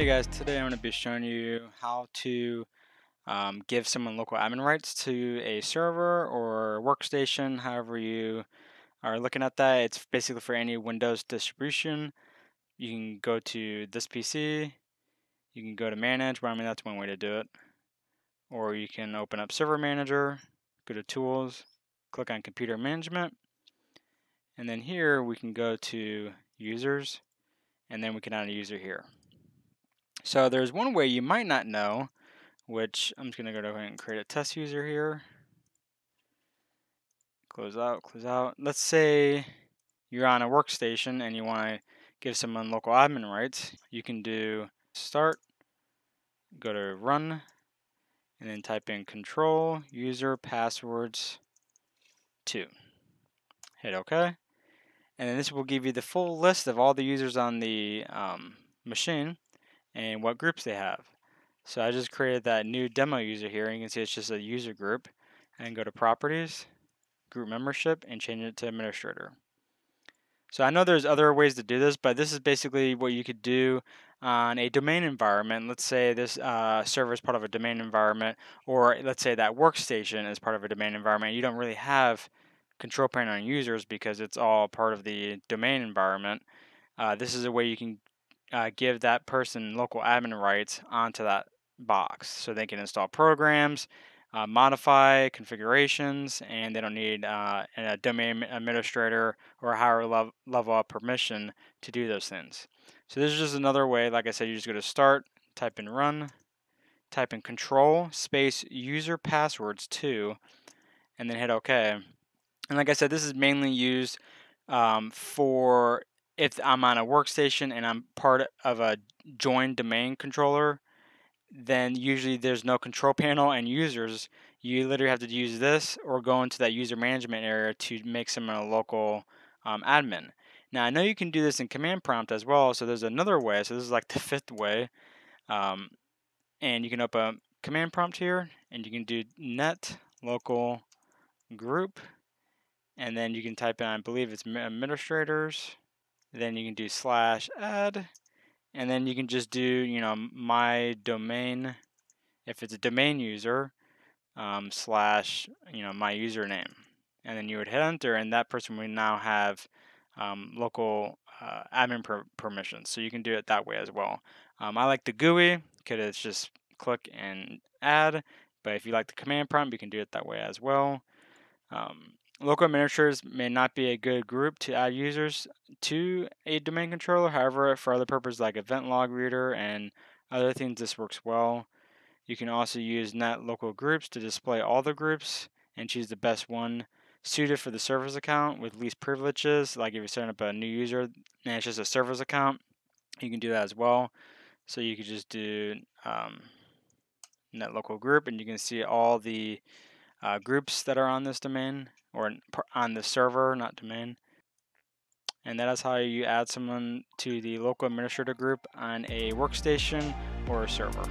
Hey guys, today I'm going to be showing you how to um, give someone local admin rights to a server or workstation, however you are looking at that. It's basically for any Windows distribution. You can go to this PC, you can go to manage, but I mean that's one way to do it. Or you can open up server manager, go to tools, click on computer management, and then here we can go to users, and then we can add a user here. So there's one way you might not know, which I'm just going to go ahead and create a test user here. Close out, close out. Let's say you're on a workstation and you want to give someone local admin rights. You can do start, go to run, and then type in control user passwords 2. Hit OK. And then this will give you the full list of all the users on the um, machine and what groups they have. So I just created that new demo user here. And you can see it's just a user group. And go to properties, group membership, and change it to administrator. So I know there's other ways to do this, but this is basically what you could do on a domain environment. Let's say this uh, server is part of a domain environment, or let's say that workstation is part of a domain environment. You don't really have control panel on users because it's all part of the domain environment. Uh, this is a way you can uh, give that person local admin rights onto that box so they can install programs, uh, modify configurations, and they don't need uh, a domain administrator or a higher level, level of permission to do those things. So this is just another way, like I said, you just go to start, type in run, type in control space user passwords 2, and then hit OK. And like I said, this is mainly used um, for if I'm on a workstation and I'm part of a joined domain controller, then usually there's no control panel and users. You literally have to use this or go into that user management area to make someone a local um, admin. Now I know you can do this in command prompt as well, so there's another way. So this is like the fifth way. Um, and you can open command prompt here and you can do net local group and then you can type in I believe it's administrators then you can do slash add, and then you can just do, you know, my domain, if it's a domain user, um, slash, you know, my username. And then you would hit enter, and that person would now have um, local uh, admin per permissions. So you can do it that way as well. Um, I like the GUI because it's just click and add. But if you like the command prompt, you can do it that way as well. Um, Local administrators may not be a good group to add users to a domain controller. However, for other purposes like event log reader and other things, this works well. You can also use net local groups to display all the groups and choose the best one suited for the service account with least privileges. Like if you're setting up a new user and it's just a service account, you can do that as well. So you could just do um, net local group and you can see all the uh, groups that are on this domain or on the server, not domain. And that is how you add someone to the local administrator group on a workstation or a server.